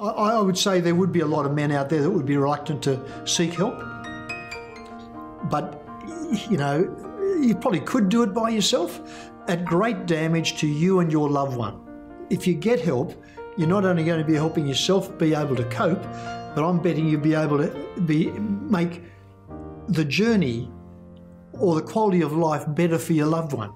I, I would say there would be a lot of men out there that would be reluctant to seek help. But, you know, you probably could do it by yourself at great damage to you and your loved one. If you get help, you're not only going to be helping yourself be able to cope, but I'm betting you'll be able to be make the journey or the quality of life better for your loved one.